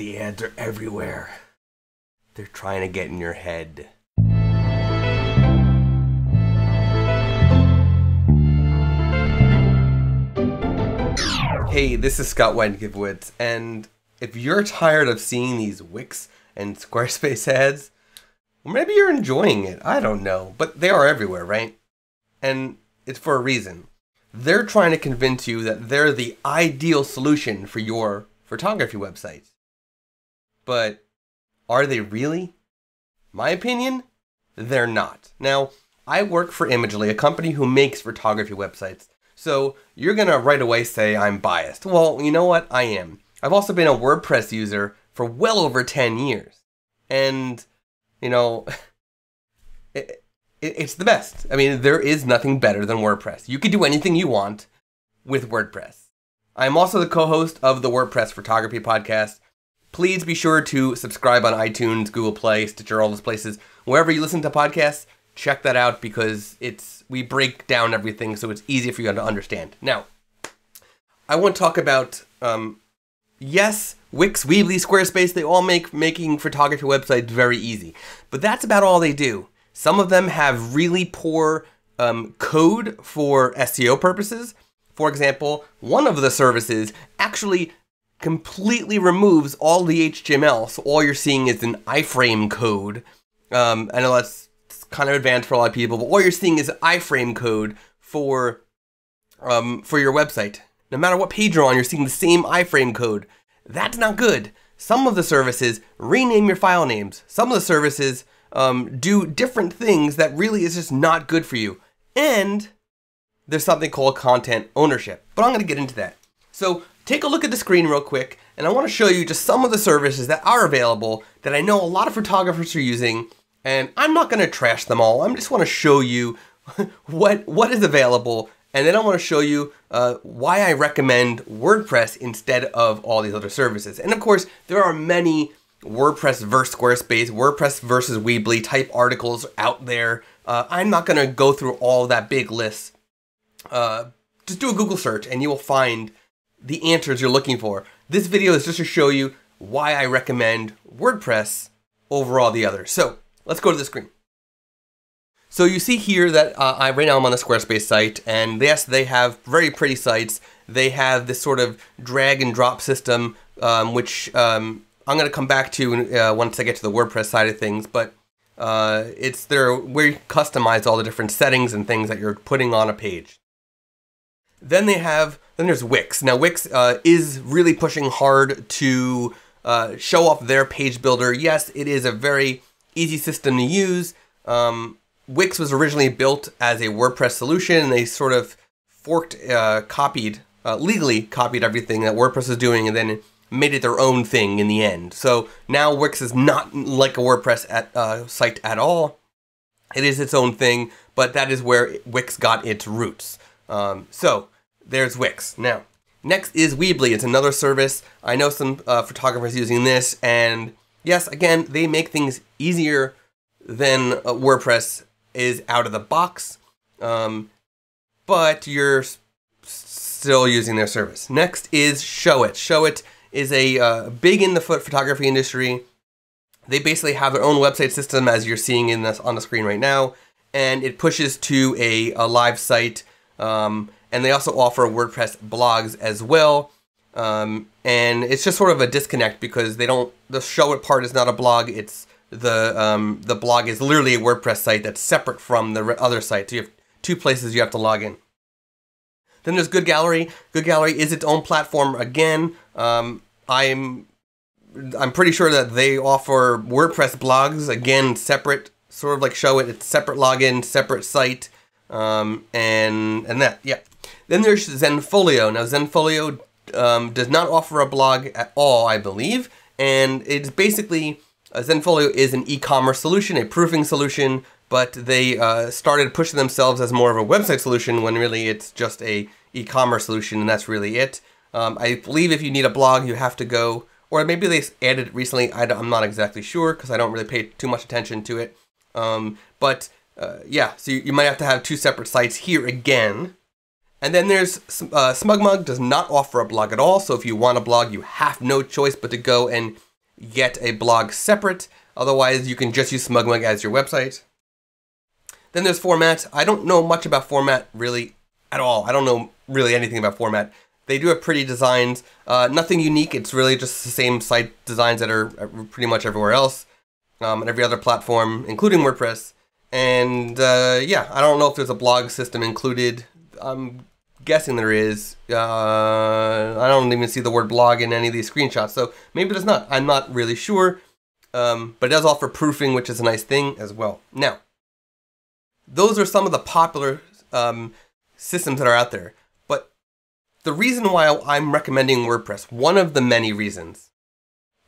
The ads are everywhere. They're trying to get in your head. Hey, this is Scott Wyden Kivowitz, and if you're tired of seeing these Wix and Squarespace ads, maybe you're enjoying it. I don't know, but they are everywhere, right? And it's for a reason. They're trying to convince you that they're the ideal solution for your photography websites. But are they really? My opinion, they're not. Now, I work for Imagely, a company who makes photography websites. So you're gonna right away say I'm biased. Well, you know what? I am. I've also been a WordPress user for well over 10 years. And, you know, it, it, it's the best. I mean, there is nothing better than WordPress. You can do anything you want with WordPress. I'm also the co host of the WordPress Photography Podcast. Please be sure to subscribe on iTunes, Google Play, Stitcher, all those places. Wherever you listen to podcasts, check that out because it's we break down everything so it's easy for you to understand. Now, I want to talk about um, yes, Wix, Weebly, Squarespace, they all make making photography websites very easy. But that's about all they do. Some of them have really poor um, code for SEO purposes. For example, one of the services actually completely removes all the HTML, so all you're seeing is an iframe code. Um, I know that's kind of advanced for a lot of people, but all you're seeing is iframe code for um, for your website. No matter what page you're on, you're seeing the same iframe code. That's not good. Some of the services rename your file names. Some of the services um, do different things that really is just not good for you. And there's something called content ownership. But I'm going to get into that. So take a look at the screen real quick, and I want to show you just some of the services that are available that I know a lot of photographers are using and I'm not going to trash them all. I just want to show you what what is available, and then I want to show you uh, why I recommend WordPress instead of all these other services. And of course, there are many WordPress versus Squarespace, WordPress versus Weebly type articles out there. Uh, I'm not going to go through all that big list. Uh, just do a Google search, and you will find the answers you're looking for. This video is just to show you why I recommend WordPress over all the others. So Let's go to the screen. So you see here that uh, I right now I'm on the Squarespace site, and yes, they have very pretty sites. They have this sort of drag and drop system, um, which um, I'm going to come back to uh, once I get to the WordPress side of things. But uh, it's there where you customize all the different settings and things that you're putting on a page. Then they have then there's Wix. Now Wix uh, is really pushing hard to uh, show off their page builder. Yes, it is a very easy system to use. Um, Wix was originally built as a WordPress solution, and they sort of forked, uh, copied, uh, legally copied everything that WordPress was doing, and then made it their own thing in the end. So now Wix is not like a WordPress at, uh, site at all. It is its own thing, but that is where Wix got its roots. Um, so there's Wix. Now, next is Weebly. It's another service. I know some uh, photographers using this, and yes, again, they make things easier than uh, WordPress is out of the box, um, but you're still using their service. Next is Showit. Showit is a uh, big in the foot photography industry. They basically have their own website system, as you're seeing in this on the screen right now, and it pushes to a, a live site. Um, and they also offer WordPress blogs as well. Um, and it's just sort of a disconnect because they don't. The Showit part is not a blog. It's the um, the blog is literally a WordPress site that's separate from the other site. So you have two places you have to log in. Then there's Good Gallery. Good Gallery is its own platform again. Um, I'm I'm pretty sure that they offer WordPress blogs again, separate, sort of like Showit. It's separate login, separate site, um, and and that yeah. Then there's Zenfolio. Now Zenfolio um, does not offer a blog at all, I believe, and it's basically uh, Zenfolio is an e-commerce solution, a proofing solution, but they uh, started pushing themselves as more of a website solution when really it's just a e-commerce solution, and that's really it. Um, I believe if you need a blog, you have to go, or maybe they added it recently. I, am not exactly sure because I don't really pay too much attention to it. Um, but uh, yeah, so you, you might have to have two separate sites here again. And then there's uh, SmugMug does not offer a blog at all. So if you want a blog, you have no choice but to go and get a blog separate. Otherwise, you can just use SmugMug as your website. Then there's format. I don't know much about format really at all. I don't know really anything about format. They do have pretty designs. Uh, nothing unique. It's really just the same site designs that are pretty much everywhere else um, and every other platform, including WordPress. And uh, yeah, I don't know if there's a blog system included. I'm guessing there is. Uh, I don't even see the word blog in any of these screenshots, so maybe there's not. I'm not really sure. Um, but it does offer proofing, which is a nice thing as well. Now, those are some of the popular um, systems that are out there. But the reason why I'm recommending WordPress, one of the many reasons,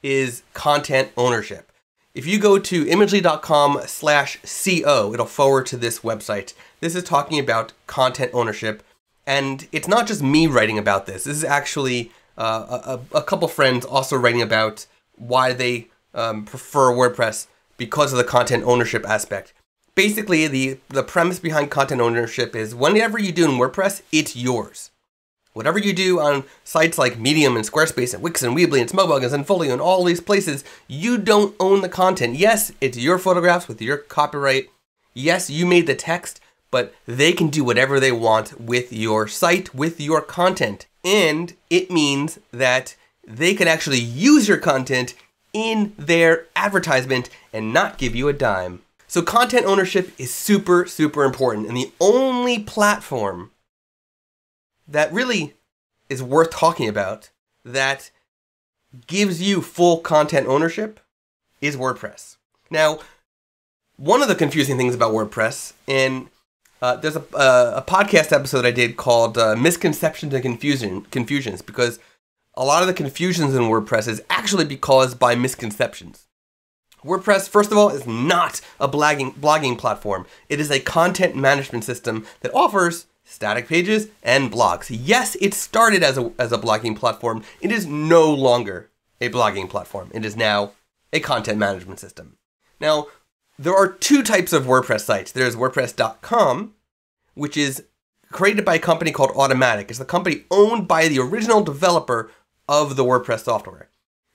is content ownership. If you go to imagely.com slash co, it'll forward to this website. This is talking about content ownership. And it's not just me writing about this. This is actually uh, a, a, couple friends also writing about why they um, prefer WordPress because of the content ownership aspect. Basically, the, the premise behind content ownership is whenever you do in WordPress, it's yours. Whatever you do on sites like Medium and Squarespace and Wix and Weebly and SmugMug and Zenfolio and all these places, you don't own the content. Yes, it's your photographs with your copyright. Yes, you made the text, but they can do whatever they want with your site, with your content. And it means that they can actually use your content in their advertisement and not give you a dime. So content ownership is super, super important. And the only platform that really is worth talking about that gives you full content ownership is WordPress. Now, one of the confusing things about WordPress, and uh, there's a, uh, a podcast episode I did called uh, Misconceptions and Confusion, Confusions, because a lot of the confusions in WordPress is actually be caused by misconceptions. WordPress, first of all, is not a blogging, blogging platform. It is a content management system that offers static pages, and blogs. Yes, it started as a, as a blogging platform. It is no longer a blogging platform. It is now a content management system. Now, there are two types of WordPress sites. There's WordPress.com, which is created by a company called Automattic. It's the company owned by the original developer of the WordPress software.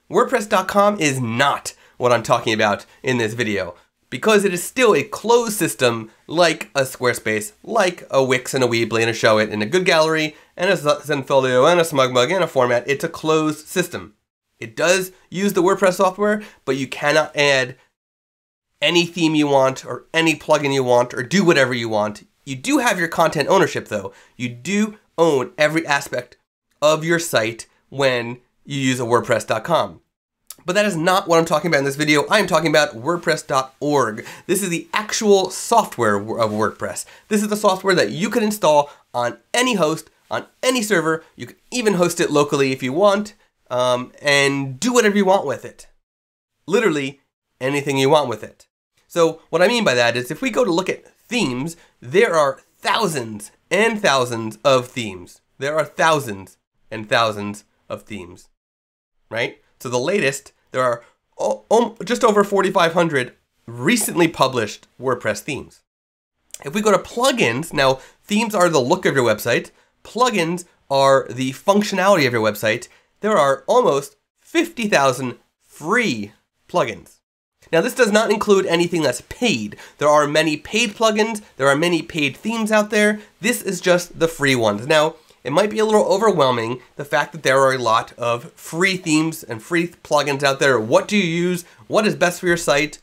WordPress.com is not what I'm talking about in this video because it is still a closed system like a Squarespace, like a Wix and a Weebly and a Showit and a Good Gallery and a Zenfolio and a SmugMug and a format. It's a closed system. It does use the WordPress software, but you cannot add any theme you want or any plugin you want or do whatever you want. You do have your content ownership though. You do own every aspect of your site when you use a WordPress.com. But that is not what I'm talking about in this video. I am talking about WordPress.org. This is the actual software of WordPress. This is the software that you can install on any host, on any server. You can even host it locally if you want, um, and do whatever you want with it. Literally anything you want with it. So what I mean by that is if we go to look at themes, there are thousands and thousands of themes. There are thousands and thousands of themes, right? So the latest there are just over 4,500 recently published WordPress themes. If we go to plugins, now themes are the look of your website, plugins are the functionality of your website. There are almost 50,000 free plugins. Now, this does not include anything that's paid. There are many paid plugins, there are many paid themes out there. This is just the free ones. Now, it might be a little overwhelming the fact that there are a lot of free themes and free plugins out there. What do you use? What is best for your site?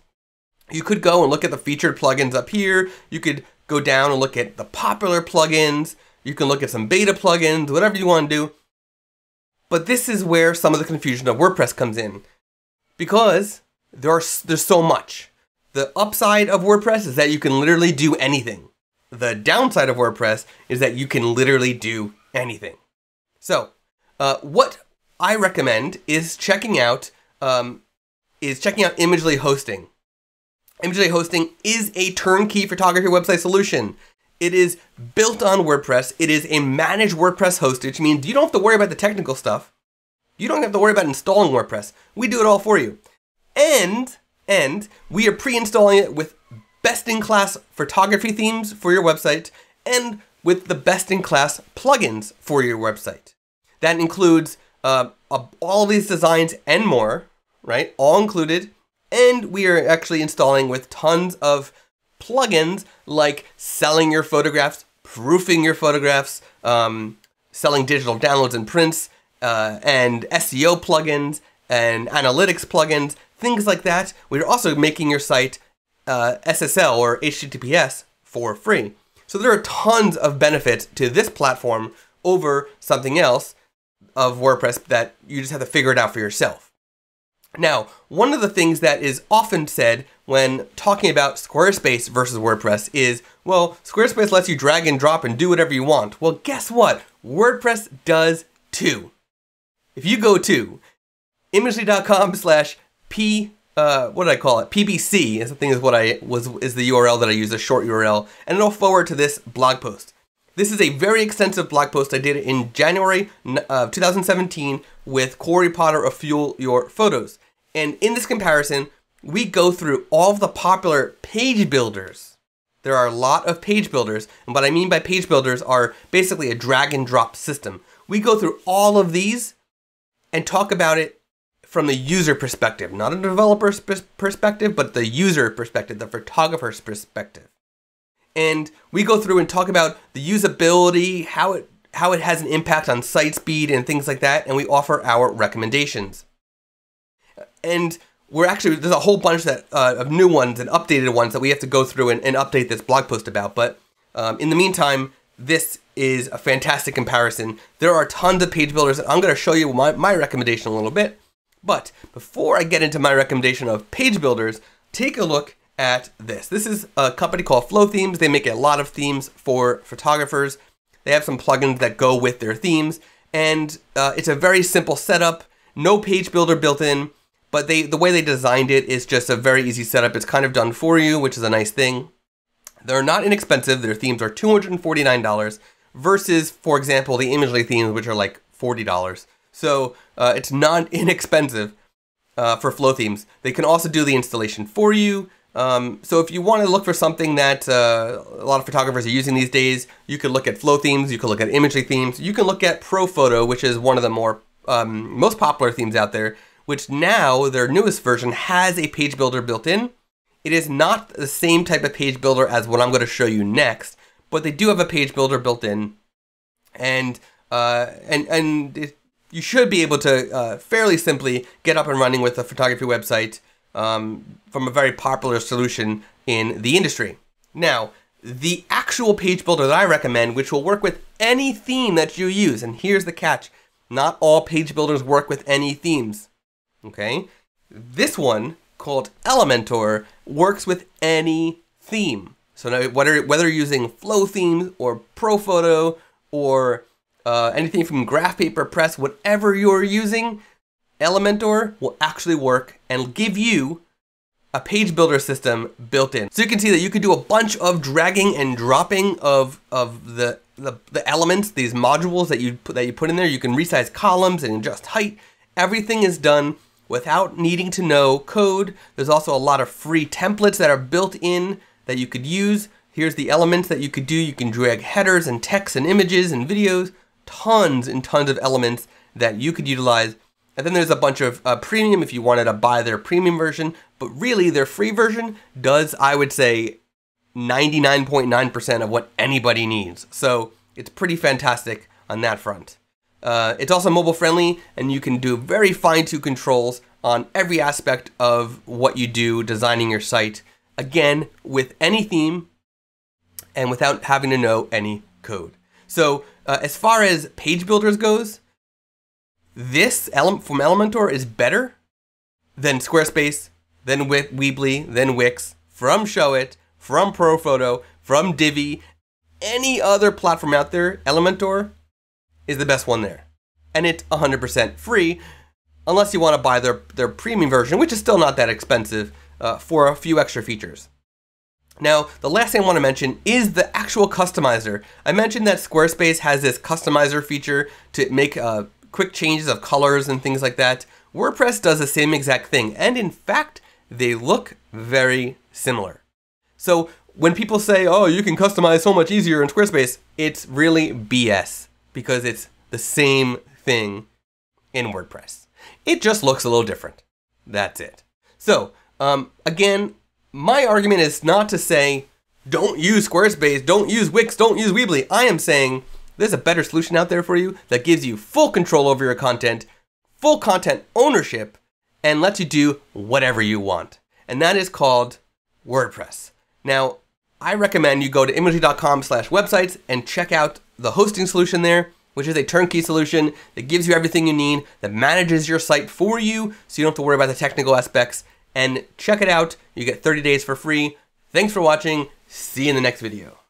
You could go and look at the featured plugins up here. You could go down and look at the popular plugins. You can look at some beta plugins, whatever you want to do. But this is where some of the confusion of WordPress comes in because there are, there's so much. The upside of WordPress is that you can literally do anything. The downside of WordPress is that you can literally do anything. So, uh, what I recommend is checking out um, is checking out Imagely Hosting. Imagely Hosting is a turnkey photography website solution. It is built on WordPress. It is a managed WordPress host, which means you don't have to worry about the technical stuff. You don't have to worry about installing WordPress. We do it all for you. And and we are pre-installing it with best-in-class photography themes for your website and with the best-in-class plugins for your website. That includes uh, all these designs and more, right? All included. And we are actually installing with tons of plugins like selling your photographs, proofing your photographs, um, selling digital downloads and prints, uh, and SEO plugins and analytics plugins, things like that. We're also making your site uh, SSL or HTTPS for free. So there are tons of benefits to this platform over something else of WordPress that you just have to figure it out for yourself. Now, one of the things that is often said when talking about Squarespace versus WordPress is, well, Squarespace lets you drag and drop and do whatever you want. Well, guess what? WordPress does too. If you go to imagely.com slash p uh, what did I call it? PBC is the thing is what I was is the URL that I use, a short URL, and it'll forward to this blog post. This is a very extensive blog post I did in January of 2017 with Corey Potter of Fuel Your Photos. And in this comparison, we go through all of the popular page builders. There are a lot of page builders, and what I mean by page builders are basically a drag and drop system. We go through all of these and talk about it from the user perspective, not a developer's perspective, but the user perspective, the photographer's perspective. And we go through and talk about the usability, how it how it has an impact on site speed and things like that, and we offer our recommendations. And we're actually there's a whole bunch that uh, of new ones and updated ones that we have to go through and, and update this blog post about. But um, in the meantime, this is a fantastic comparison. There are tons of page builders. And I'm going to show you my, my recommendation a little bit. But before I get into my recommendation of page builders, take a look at this. This is a company called Flow Themes. They make a lot of themes for photographers. They have some plugins that go with their themes, and uh, it's a very simple setup. No page builder built in, but they the way they designed it is just a very easy setup. It's kind of done for you, which is a nice thing. They're not inexpensive. Their themes are $249 versus, for example, the Imagely themes, which are like $40. So uh, it's not inexpensive uh, for flow themes. They can also do the installation for you. Um, so if you want to look for something that uh, a lot of photographers are using these days, you could look at flow themes, you could look at Imagely themes, you can look at ProPhoto, which is one of the more um, most popular themes out there, which now their newest version has a page builder built in. It is not the same type of page builder as what I'm going to show you next, but they do have a page builder built in, and uh, and and it, you should be able to uh, fairly simply get up and running with a photography website um, from a very popular solution in the industry. Now, the actual page builder that I recommend, which will work with any theme that you use, and here's the catch not all page builders work with any themes. Okay? This one, called Elementor, works with any theme. So whether, whether you're using Flow themes or ProPhoto or uh, anything from graph paper press, whatever you're using, Elementor will actually work and give you a page builder system built in. So you can see that you can do a bunch of dragging and dropping of, of the, the, the elements, these modules that you, put, that you put in there. You can resize columns and adjust height. Everything is done without needing to know code. There's also a lot of free templates that are built in that you could use. Here's the elements that you could do. You can drag headers and text and images and videos tons and tons of elements that you could utilize. And then there's a bunch of uh, premium if you wanted to buy their premium version. But really, their free version does, I would say, 99.9% of what anybody needs. So it's pretty fantastic on that front. Uh, it's also mobile friendly, and you can do very fine tuned controls on every aspect of what you do designing your site. Again, with any theme and without having to know any code. So uh, as far as page builders goes, this from Elementor is better than Squarespace, than Weebly, than Wix, from Showit, from ProPhoto, from Divi, any other platform out there. Elementor is the best one there, and it's 100% free, unless you want to buy their their premium version, which is still not that expensive, uh, for a few extra features. Now, the last thing I want to mention is the actual customizer. I mentioned that Squarespace has this customizer feature to make uh, quick changes of colors and things like that. WordPress does the same exact thing, and in fact, they look very similar. So when people say, oh, you can customize so much easier in Squarespace, it's really BS because it's the same thing in WordPress. It just looks a little different. That's it. So, um, again, my argument is not to say don't use Squarespace, don't use Wix, don't use Weebly. I am saying there's a better solution out there for you that gives you full control over your content, full content ownership, and lets you do whatever you want. And that is called WordPress. Now, I recommend you go to imagely.com slash websites and check out the hosting solution there, which is a turnkey solution that gives you everything you need, that manages your site for you so you don't have to worry about the technical aspects. And check it out. You get 30 days for free. Thanks for watching. See you in the next video.